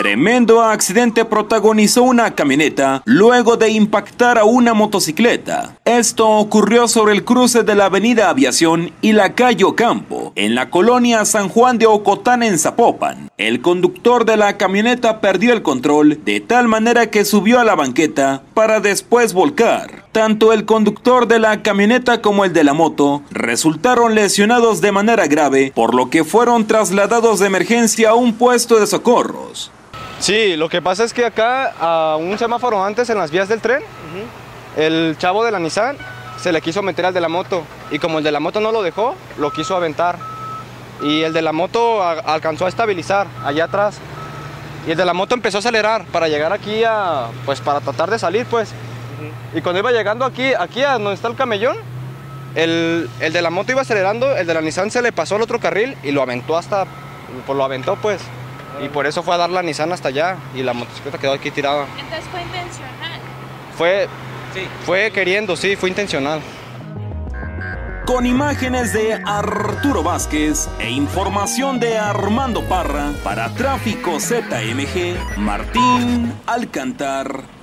Tremendo accidente protagonizó una camioneta luego de impactar a una motocicleta. Esto ocurrió sobre el cruce de la avenida Aviación y la calle Ocampo, en la colonia San Juan de Ocotán en Zapopan. El conductor de la camioneta perdió el control de tal manera que subió a la banqueta para después volcar. Tanto el conductor de la camioneta como el de la moto resultaron lesionados de manera grave, por lo que fueron trasladados de emergencia a un puesto de socorros. Sí, lo que pasa es que acá a un semáforo antes en las vías del tren, el chavo de la Nissan se le quiso meter al de la moto y como el de la moto no lo dejó, lo quiso aventar. Y el de la moto alcanzó a estabilizar allá atrás. Y el de la moto empezó a acelerar para llegar aquí a, pues para tratar de salir, pues. Y cuando iba llegando aquí, aquí a donde está el camellón, el, el, de la moto iba acelerando, el de la Nissan se le pasó al otro carril y lo aventó hasta, pues lo aventó pues. Y por eso fue a dar la Nissan hasta allá y la motocicleta quedó aquí tirada. Entonces fue intencional. Fue, sí. fue queriendo, sí, fue intencional. Con imágenes de Arturo Vázquez e información de Armando Parra para Tráfico ZMG, Martín Alcantar.